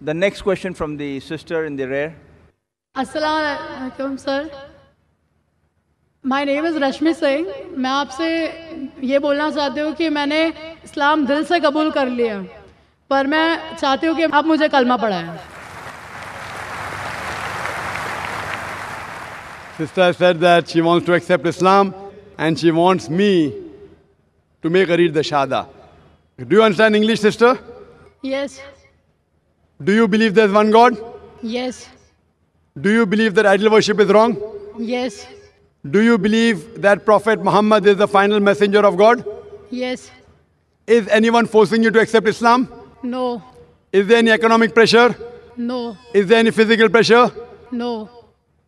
The next question from the sister in the rear. अस्सलाम sir my name is Rashmi Singh मैं आपसे ये बोलना चाहती हूँ कि मैंने इस्लाम दिल से कबूल कर लिया पर मैं चाहती हूँ कि आप मुझे कलमा पढ़ाएं Sister said that she wants to accept Islam and she wants me to make her read the Shahada. Do you understand English, sister? Yes Do you believe there's one God? Yes. Do you believe that idol worship is wrong? Yes. Do you believe that Prophet Muhammad is the final messenger of God? Yes. Is anyone forcing you to accept Islam? No. Is there any economic pressure? No. Is there any physical pressure? No.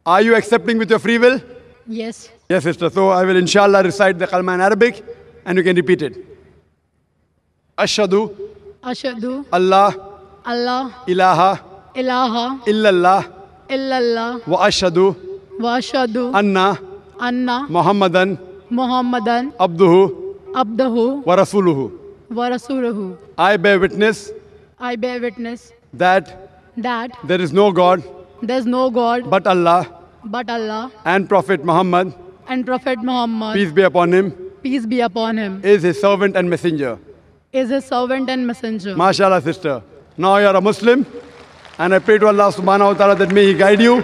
Are you accepting with your free will? Yes. Yes, sister. So I will inshallah recite the kalma in Arabic and you can repeat it. Ashadu. Ashadu. Allah. Allah, ilaha, ilaha, إلا الله Wa ashadu, wa وأشهد Anna, Anna. Muhammadan, Muhammadan. Abduhu, abduhu. ورسوله ورسوله I bear witness I bear witness that that there is no God there is no God but Allah but Allah and Prophet Muhammad and Prophet Muhammad peace be upon him peace be upon him is his servant and messenger is his servant and messenger mashallah sister Now you are a Muslim, and I pray to Allah subhanahu wa ta'ala that may He guide you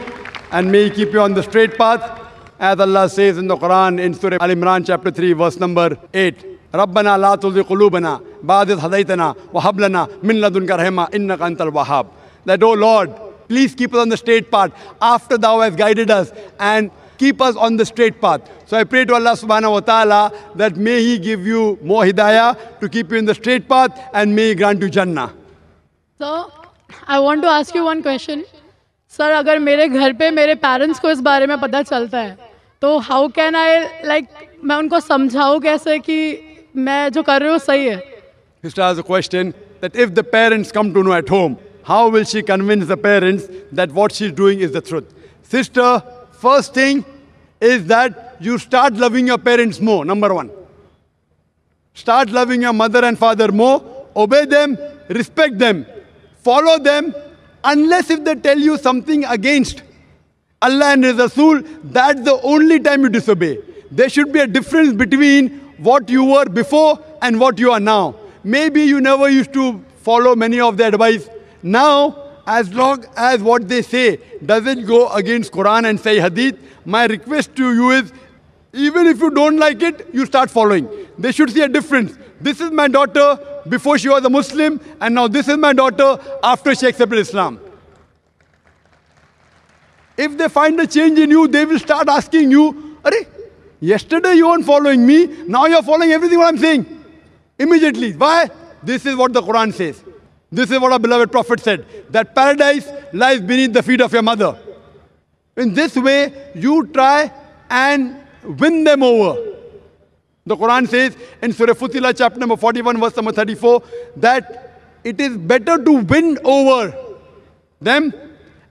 and may He keep you on the straight path. As Allah says in the Quran in Surah Al Imran, chapter 3, verse number 8. ربنا لا تزغ قلوبنا بعد إذ هديتنا وهب لنا من لدنك رحمة إنك أنت الوهاب. That, oh Lord, please keep us on the straight path after Thou hast guided us and keep us on the straight path. So I pray to Allah subhanahu wa ta'ala that may He give you more hidayah to keep you in the straight path and may He grant you Jannah. So, I want to ask you one question. Sir अगर मेरे घर पे मेरे parents को इस बारे में पता चलता है तो हाउ कैन आई लाइक मैं उनको समझाऊँ कैसे कि मैं जो कर रही हूँ सही है Sister has a question that if the parents come to know at home, how will she convince the parents that what she's doing is the truth? Sister, first thing is that you start loving your parents more, number one. Start loving your mother and father more, obey them, respect them, follow them, unless if they tell you something against Allah and His Rasul, that's the only time you disobey. There should be a difference between what you were before and what you are now. Maybe you never used to follow many of their advice. Now, as long as what they say doesn't go against Quran and say Hadith, my request to you is even if you don't like it, you start following. They should see a difference. This is my daughter before she was a Muslim, and now this is my daughter after she accepted Islam. If they find a change in you, they will start asking you, Are, yesterday you weren't following me, now you're following everything what I'm saying. Immediately. Why? This is what the Quran says. This is what our beloved Prophet said that paradise lies beneath the feet of your mother. In this way, you try and win them over. The Quran says in Surah Fussilat, chapter number 41, verse number 34, that it is better to win over them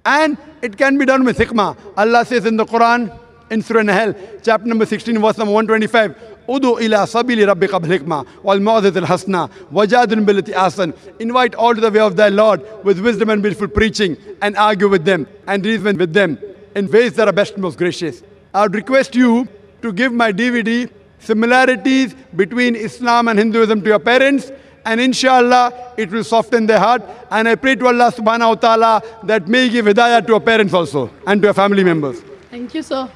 and it can be done with hikmah. Allah says in the Quran, in Surah Nahal, chapter number 16, verse number 125, Udu ila sabili rabbika bil wal hasna wajadun billati asan. Invite all to the way of thy Lord with wisdom and beautiful preaching and argue with them and reason with them in ways that are best and most gracious. I would request you to give my DVD similarities between Islam and Hinduism to your parents and inshallah it will soften their heart and I pray to Allah subhanahu wa ta'ala that may give hidayah to your parents also and to your family members. Thank you, sir.